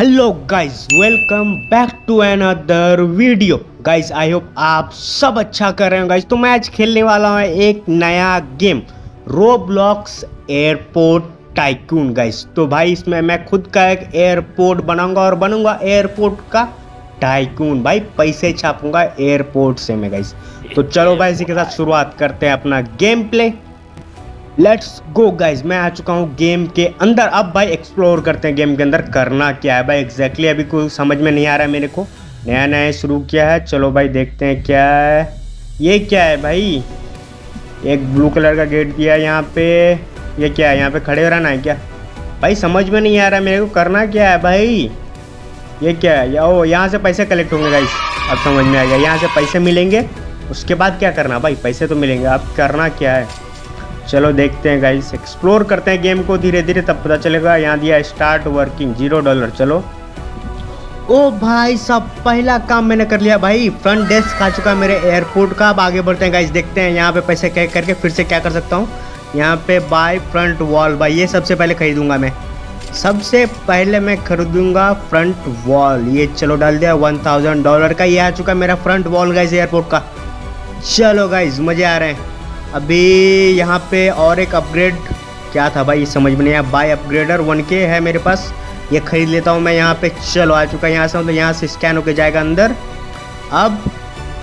Hello guys welcome back to another video guys I hope आप सब अच्छा कर रहे हो। गाइस तो मैं आज खेलने वाला हूँ एक नया game Roblox airport tycoon guys तो भाई, इसमें मैं खुद का एक एयरपोर्ट बनाऊँगा और बनूँगा एयरपोर्ट का टाइकून भाई, पैसे छापूँगा एयरपोर्ट से मैं गाइस तो चलो भाई, इसी के साथ शुरुआत करते हैं अपना game play let's go guys मैं आ चुका हूँ गेम के अंदर। अब भाई एक्सप्लोर करते हैं गेम के अंदर करना क्या है भाई? एग्जैक्टली exactly अभी कोई समझ में नहीं आ रहा है मेरे को। नया नया शुरू किया है। चलो भाई देखते हैं क्या है। ये क्या है भाई? एक ब्लू कलर का गेट दिया है यहाँ पे। ये क्या है? यहाँ पे खड़े रहना है क्या? भाई समझ में नहीं आ रहा मेरे को करना क्या है भाई? ये क्या है? या, ओ यहाँ से पैसे कलेक्ट होंगे गाइस अब समझ में आ गया। यहाँ से पैसे मिलेंगे उसके बाद क्या करना? भाई पैसे तो मिलेंगे। अब करना क्या है? चलो देखते हैं गाइस एक्सप्लोर करते हैं गेम को धीरे धीरे तब पता चलेगा यहाँ दिया स्टार्ट वर्किंग ज़ीरो डॉलर चलो। ओ भाई, सब पहला काम मैंने कर लिया भाई फ्रंट डेस्क आ चुका मेरे एयरपोर्ट का, अब आगे बढ़ते हैं गाइस देखते हैं यहाँ पे पैसे कैक करके फिर से क्या कर सकता हूँ। यहाँ पे बाय फ्रंट वॉल भाई, ये सबसे पहले खरीदूँगा मैं। सबसे पहले मैं खरीदूँगा फ्रंट वॉल ये चलो डाल दिया वन थाउज़ेंड डॉलर का, ये आ चुका मेरा फ्रंट वॉल गाइज़ एयरपोर्ट का। चलो गाइज़ मज़े आ रहे हैं। अभी यहाँ पे और एक अपग्रेड क्या था भाई? समझ में नहीं आया। बाय अपग्रेडर वन के है मेरे पास। ये खरीद लेता हूँ मैं यहाँ पे। चलो, आ चुका है यहाँ से। तो यहाँ से स्कैन होके जाएगा अंदर। अब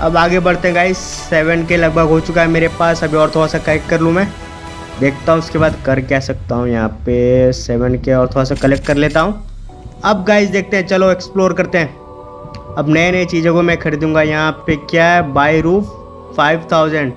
अब आगे बढ़ते हैं गाइस सेवन के लगभग हो चुका है मेरे पास। अभी और थोड़ा सा कलेक्ट कर लूँ मैं। देखता हूँ उसके बाद कर क्या सकता हूँ यहाँ पे। सेवन के और थोड़ा सा कलेक्ट कर लेता हूँ। अब गाइस देखते हैं। चलो एक्सप्लोर करते हैं। अब नए नए चीज़ों को मैं खरीदूँगा। यहाँ पे क्या है? Buy roof five thousand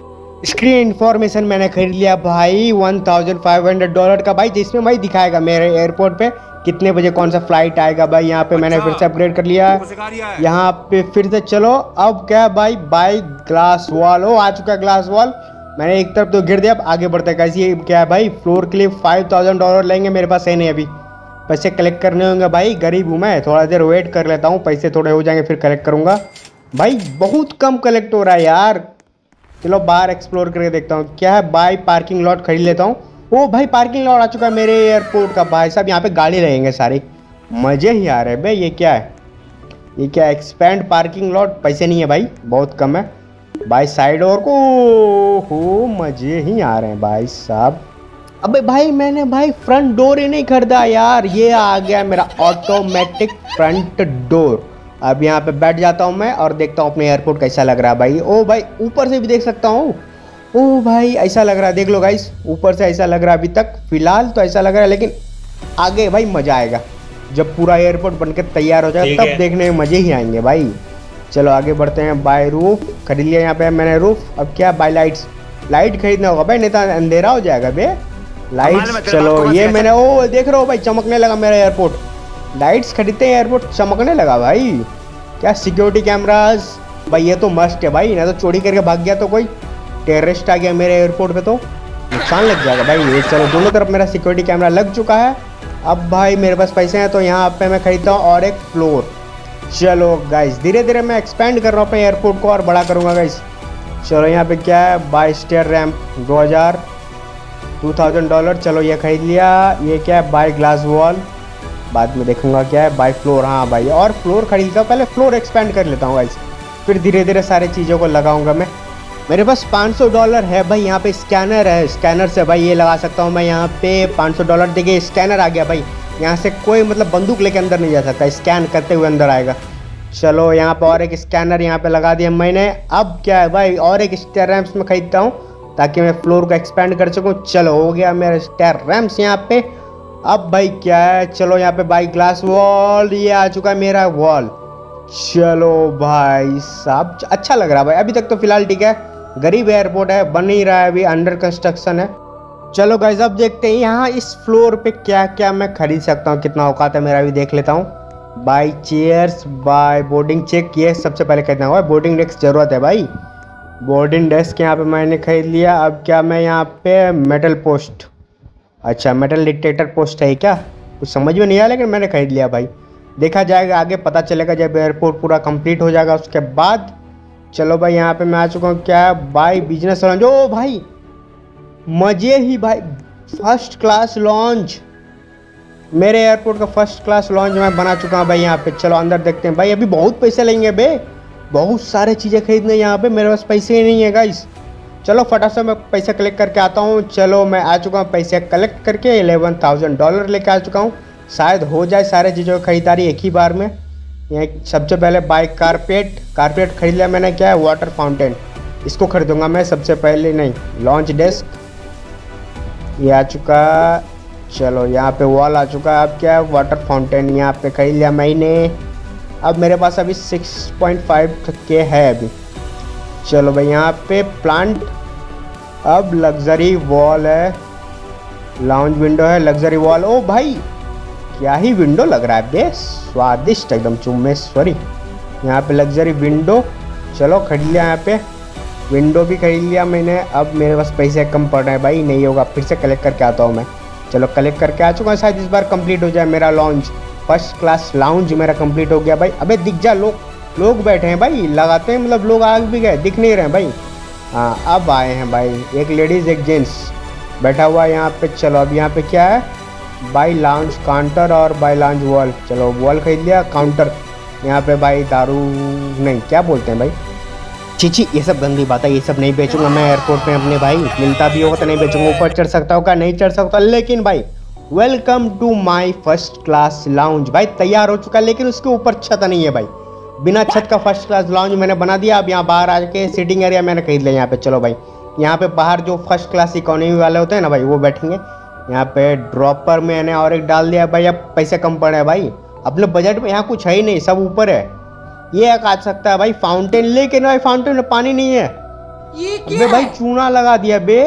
screen information मैंने खरीद लिया भाई 1500 डॉलर का भाई जिसमें भाई दिखाएगा मेरे एयरपोर्ट पे कितने बजे कौन सा फ़्लाइट आएगा भाई। यहाँ पे अच्छा, मैंने फिर से अपग्रेड कर लिया। है। यहाँ पे फिर से चलो। अब क्या भाई? बाई ग्लास वॉल हो आ चुका है ग्लास वॉल मैंने एक तरफ़ तो गिर दिया अब आगे बढ़ते कैसी क्या है भाई? फ्लोर के लिए फाइव थाउज़ेंड डॉलर लेंगे मेरे पास है नहीं अभी। पैसे कलेक्ट करने होंगे भाई। गरीब हूँ मैं। थोड़ा देर वेट कर लेता हूँ। पैसे थोड़े हो जाएँगे फिर कलेक्ट करूँगा। भाई बहुत कम कलेक्ट हो रहा है यार। चलो बाहर एक्सप्लोर करके देखता हूँ। क्या है? बाई पार्किंग लॉट खरीद लेता हूँ। ओ भाई पार्किंग लॉट आ चुका है मेरे एयरपोर्ट का। भाई साहब, यहाँ पे गाड़ी रहेंगे सारे। मज़े ही आ रहे हैं भाई, ये क्या है? ये क्या एक्सपेंड पार्किंग लॉट पैसे नहीं है भाई, बहुत कम है। भाई साइड और को हो मज़े ही आ रहे हैं भाई साहब। अबे भाई, मैंने भाई फ्रंट डोर ही नहीं खरीदा यार। ये आ गया मेरा ऑटोमेटिक फ्रंट डोर अब यहाँ पे बैठ जाता हूँ मैं और देखता हूँ अपने एयरपोर्ट कैसा लग रहा है भाई। ओ भाई ऊपर से भी देख सकता हूँ। ओ भाई ऐसा लग रहा है। देख लो गाइस ऊपर से ऐसा लग रहा है अभी तक। फ़िलहाल तो ऐसा लग रहा है लेकिन आगे भाई मज़ा आएगा। जब पूरा एयरपोर्ट बनकर तैयार हो जाए तब देखने में मज़े ही आएँगे भाई। चलो आगे बढ़ते हैं। बाय रूफ खरीद लिया यहाँ पे मैंने रूफ अब क्या बाय लाइट्स लाइट खरीदना होगा भाई नहीं तो अंधेरा हो जाएगा बे। लाइट चलो ये मैंने ओ देख रहे हो भाई चमकने लगा मेरा एयरपोर्ट लाइट्स खरीदते हैं, एयरपोर्ट चमकने लगा भाई। क्या सिक्योरिटी कैमराज भाई, ये तो मस्ट है भाई, ना तो चोरी करके भाग गया तो कोई टेररिस्ट आ गया मेरे एयरपोर्ट पे तो। नुकसान लग जाएगा भाई, ये चलो, दोनों तरफ़ मेरा सिक्योरिटी कैमरा लग चुका है। अब भाई, मेरे पास पैसे हैं तो यहाँ पे मैं खरीदता हूँ और एक फ्लोर चलो गाइस धीरे धीरे मैं एक्सपेंड कर रहा हूँ अपने एयरपोर्ट को और बड़ा करूँगा गाइस चलो, यहाँ पे क्या है? बाई स्टेयर रैम्प दो हज़ार टू थाउज़ेंड डॉलर चलो, ये खरीद लिया। ये क्या है? Buy glass wall. बाद में देखूँगा क्या है। बाई फ्लोर हाँ भाई। और फ्लोर खरीदता हूँ। पहले फ्लोर एक्सपेंड कर लेता हूँ गाइस फिर धीरे धीरे सारे चीज़ों को लगाऊँगा मैं। मेरे पास 500 डॉलर है भाई। यहाँ पे स्कैनर है। स्कैनर से भाई ये लगा सकता हूँ मैं यहाँ पे। 500 डॉलर देखिए स्कैनर आ गया भाई। यहाँ से कोई मतलब बंदूक लेके अंदर नहीं जा सकता। स्कैन करते हुए अंदर आएगा। चलो, यहाँ पे और एक स्कैनर यहाँ पे लगा दिया मैंने। अब क्या है भाई? और एक स्टेयर रैम्स में खरीदता हूँ, ताकि मैं फ्लोर को एक्सपेंड कर सकूँ। चलो, हो गया मेरा स्टेयर रैम्स यहाँ पे। अब भाई क्या है? चलो यहाँ पे भाई ग्लास वॉल ये आ चुका है मेरा वॉल चलो भाई साहब अच्छा लग रहा है भाई, अभी तक तो फ़िलहाल ठीक है. गरीब एयरपोर्ट है, बन ही रहा है अभी अंडर कंस्ट्रक्शन है. चलो गाइज़ अब देखते हैं यहाँ इस फ्लोर पे क्या क्या मैं खरीद सकता हूँ, कितना औकात है मेरा भी देख लेता हूँ. Buy chairs buy boarding check ये सबसे पहले खरीदना हुआ बोर्डिंग डेस्क ज़रूरत है भाई. बोर्डिंग डेस्क यहाँ पे मैंने खरीद लिया. अब क्या मैं यहाँ पे मेटल पोस्ट अच्छा मेटल डिटेक्टर पोस्ट है क्या? कुछ समझ में नहीं आया लेकिन मैंने खरीद लिया भाई। देखा जाएगा, आगे पता चलेगा जब एयरपोर्ट पूरा कंप्लीट हो जाएगा, उसके बाद। चलो भाई, यहाँ पे मैं आ चुका हूँ। क्या बाई बिज़नेस लॉन्च ओ भाई, मज़े ही भाई। फ़र्स्ट क्लास लॉन्च मेरे एयरपोर्ट का फ़र्स्ट क्लास लॉन्च मैं बना चुका हूँ भाई यहाँ पे। चलो, अंदर देखते हैं। भाई, अभी बहुत पैसे लेंगे बे। बहुत सारे चीज़ें खरीदने यहाँ पे। मेरे पास पैसे ही नहीं है गाइस चलो फटाफट से मैं पैसे कलेक्ट करके आता हूँ। चलो मैं आ चुका हूँ पैसे कलेक्ट करके एलेवन थाउज़ेंड डॉलर लेके आ चुका हूँ। शायद हो जाए सारे चीज़ों की खरीदारी एक ही बार में। यहाँ सबसे पहले बाइक कारपेट कारपेट खरीद लिया मैंने, क्या है? वाटर फाउंटेन इसको खरीदूँगा मैं सबसे पहले, नहीं लॉन्च डेस्क ये आ चुका, चलो यहाँ पे वॉल आ चुका है। अब क्या है? वाटर फाउंटेन यहाँ पे खरीद लिया मैंने। अब मेरे पास अभी 6.5 के है अभी। चलो भाई, यहाँ पे प्लांट अब लग्जरी वॉल है। लाउंज विंडो है लग्जरी वॉल ओ भाई, क्या ही विंडो लग रहा है बे? स्वादिष्ट एकदम चुम्बेश्वरी यहाँ पे लग्जरी विंडो चलो, खरीद लिया यहाँ पे। विंडो भी खरीद लिया मैंने। अब मेरे पास पैसे कम पड़ रहे हैं भाई। नहीं होगा, फिर से कलेक्ट करके आता हूँ मैं। चलो कलेक्ट करके आ चुका हूँ। शायद इस बार कंप्लीट हो जाए मेरा लॉन्च फ़र्स्ट क्लास लाउंज मेरा कंप्लीट हो गया भाई। अबे, दिख जा लोग। लोग बैठे हैं भाई, लगाते हैं मतलब लोग आग भी गए, दिख नहीं रहे हैं भाई। हाँ अब आए हैं भाई, एक लेडीज़, एक जेंट्स बैठा हुआ है यहाँ पे, चलो अब यहाँ पे क्या है? बाई लॉन्च काउंटर और बाई लॉन्च वॉल, चलो वॉल खरीद लिया, काउंटर। यहाँ पे भाई दारू, नहीं, क्या बोलते हैं भाई? चीची, ये सब गंदी बात है ये सब नहीं बेचूँगा मैं एयरपोर्ट में अपने भाई। मिलता भी होगा तो नहीं बेचूँगा, ऊपर चढ़ सकता होगा, नहीं चढ़ सकता, लेकिन भाई welcome to my first class lounge भाई, तैयार हो चुका लेकिन उसके ऊपर छत नहीं है भाई। बिना छत का फ़र्स्ट क्लास लाउंज मैंने बना दिया अब यहाँ बाहर आके सीटिंग एरिया मैंने खरीद लिया यहाँ पे चलो भाई। यहाँ पे बाहर जो फ़र्स्ट क्लास इकोनॉमी वाले होते हैं ना भाई वो बैठेंगे। यहाँ पे ड्रॉपर मैंने और एक डाल दिया भाई अब पैसे कम पड़े हैं भाई। अपने बजट में यहाँ कुछ है ही नहीं सब ऊपर है। ये एक आ सकता है भाई फाउंटेन लेकिन भाई फाउंटेन में पानी नहीं है। ये भाई चूना लगा दिया बे।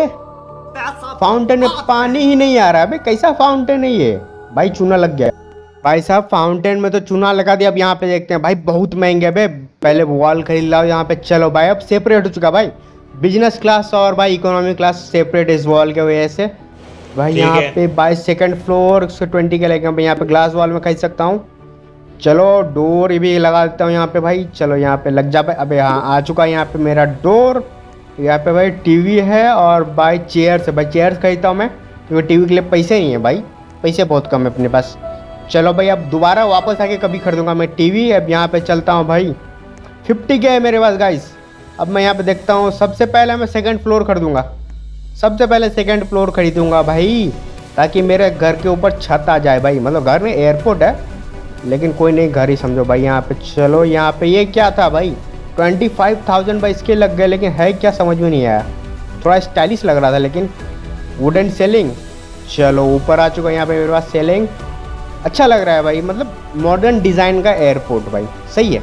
फाउंटेन में पानी ही नहीं आ रहा है भाई कैसा फाउंटेन है ये? भाई चूना लग गया। भाई साहब फाउंटेन में तो चूना लगा दिया अब यहाँ पे देखते हैं। भाई बहुत महँगे भाई पहले वॉल खरीद लाओ यहाँ पे चलो भाई। अब सेपरेट हो चुका भाई। बिज़नेस क्लास और भाई इकोनॉमी क्लास सेपरेट इस वॉल के वजह से। भाई यहाँ। पे बाई सेकंड फ्लोर उसके ट्वेंटी के लेके भाई यहाँ पे ग्लास वॉल में खरीद सकता हूँ। चलो डोर भी लगा देता हूँ यहाँ पे भाई। चलो यहाँ पे लग जा भाई। अबे हाँ आ चुका है यहाँ पे मेरा डोर यहाँ पे भाई टीवी है और भाई चेयर्स है। भाई चेयर्स खरीदता हूँ मैं क्योंकि टीवी के लिए पैसे नहीं है भाई। पैसे बहुत कम है अपने पास। चलो भाई, अब दोबारा वापस आके कभी खरीदूँगा मैं टीवी अब यहाँ पे चलता हूँ भाई। फिफ्टी के है मेरे पास गाइस अब मैं यहाँ पे देखता हूँ, सबसे पहले मैं सेकंड फ्लोर खरीदूँगा। सबसे पहले सेकंड फ्लोर खरीदूँगा भाई, ताकि मेरे घर के ऊपर छत आ जाए भाई। मतलब घर में एयरपोर्ट है, लेकिन कोई नहीं, घर ही समझो भाई। यहाँ पे चलो, यहाँ पे ये क्या था भाई? ट्वेंटी फाइव थाउज़ेंड भाई इसके लग गए, लेकिन है क्या समझ में नहीं आया। थोड़ा स्टाइलिश लग रहा था, लेकिन वुडन सेलिंग चलो, ऊपर आ चुका यहाँ पे मेरे पास सेलिंग अच्छा लग रहा है भाई मतलब मॉडर्न डिज़ाइन का एयरपोर्ट भाई, सही है।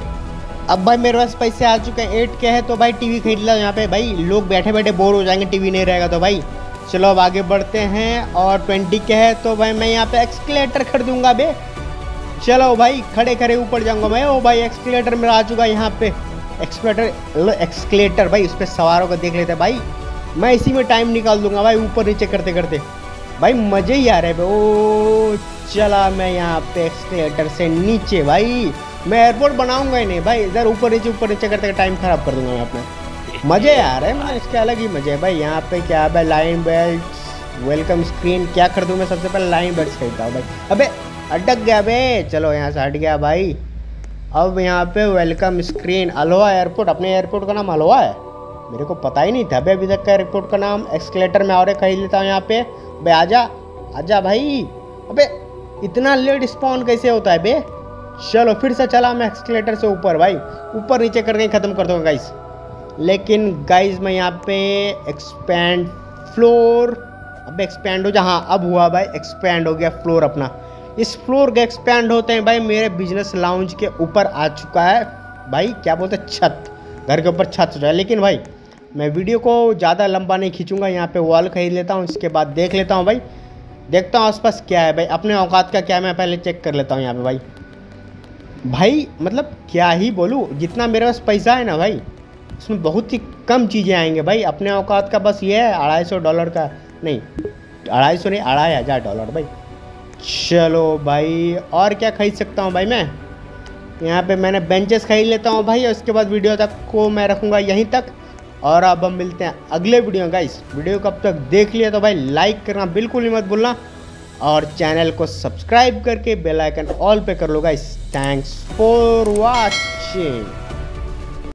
अब भाई मेरे पास पैसे आ चुके हैं एट के है तो भाई टीवी खरीद लो यहाँ पे। भाई लोग बैठे बैठे बोर हो जाएँगे टीवी नहीं रहेगा तो भाई। चलो अब आगे बढ़ते हैं, और ट्वेंटी के है तो भाई मैं यहाँ पे एक्सकलेटर खरीदूँगा बे। चलो भाई खड़े खड़े ऊपर जाऊँगा मैं। ओ भाई एक्सकलेटर मेरा आ चुका है यहाँ पे। एक्सकलेटर एक्सकलेटर भाई, उस पर सवारों होकर देख लेते भाई। मैं इसी में टाइम निकाल दूँगा, भाई ऊपर नीचे करते करते भाई, मज़े ही आ रहे हैं। ओ, चला मैं यहाँ पे एक्सकलेटर से नीचे, भाई। मैं एयरपोर्ट बनाऊँगा ही नहीं, भाई। इधर ऊपर नीचे ऊपर नीचे करते टाइम खराब कर दूँगा मैं अपना। मज़े आ रहे हैं मतलब इसके अलग ही मज़े है। भाई, यहाँ पे क्या भाई लाइन बेल्ट वेलकम स्क्रीन क्या खरीदूँ मैं सबसे पहले लाइन बेल्ट खरीदता हूँ, भाई। अबे, अटक गया बे। चलो, यहाँ से हट गया भाई। अब यहाँ पे वेलकम स्क्रीन अलोहा एयरपोर्ट अपने एयरपोर्ट का नाम अलोहा है? मेरे को पता ही नहीं था भाई अभी तक का एयरपोर्ट का नाम। एक्सकेलेटर में और खरीद लेता हूँ यहाँ पे। बे आजा आजा भाई। अबे, इतना लेट स्पॉन कैसे होता है बे? चलो, फिर से चला मैं एक्सकलेटर से ऊपर भाई। ऊपर नीचे करके ख़त्म कर दूँगा गाइस लेकिन गाइस मैं यहाँ पे एक्सपैंड फ्लोर अब एक्सपैंड हो जा हाँ अब हुआ भाई एक्सपैंड हो गया फ्लोर अपना। इस फ्लोर के एक्सपैंड होते हैं भाई, मेरे बिज़नेस लाउंज के ऊपर आ चुका है। भाई, क्या बोलते छत। घर के ऊपर छत हो जाए। लेकिन भाई मैं वीडियो को ज़्यादा लंबा नहीं खींचूँगा यहाँ पे वॉल खरीद लेता हूँ इसके बाद देख लेता हूँ भाई। देखता हूँ आसपास क्या है भाई अपने औकात का क्या है, मैं पहले चेक कर लेता हूँ यहाँ पे भाई। भाई मतलब क्या ही बोलूँ जितना मेरे पास पैसा है ना भाई उसमें बहुत ही कम चीज़ें आएँगे भाई। अपने औकात का बस ये है अढ़ाई सौ डॉलर का नहीं अढ़ाई सौ नहीं अढ़ाई हज़ार डॉलर भाई। चलो भाई और क्या खरीद सकता हूँ भाई मैं? यहाँ पे मैंने बेंचेस खरीद लेता हूँ भाई उसके बाद वीडियो तक को मैं रखूँगा यहीं तक। और अब हम मिलते हैं अगले वीडियो गाइस वीडियो कब तक देख लिया तो भाई लाइक करना बिल्कुल ही मत भूलना और चैनल को सब्सक्राइब करके बेल आइकन ऑल पे कर लो गाइस थैंक्स फॉर वाचिंग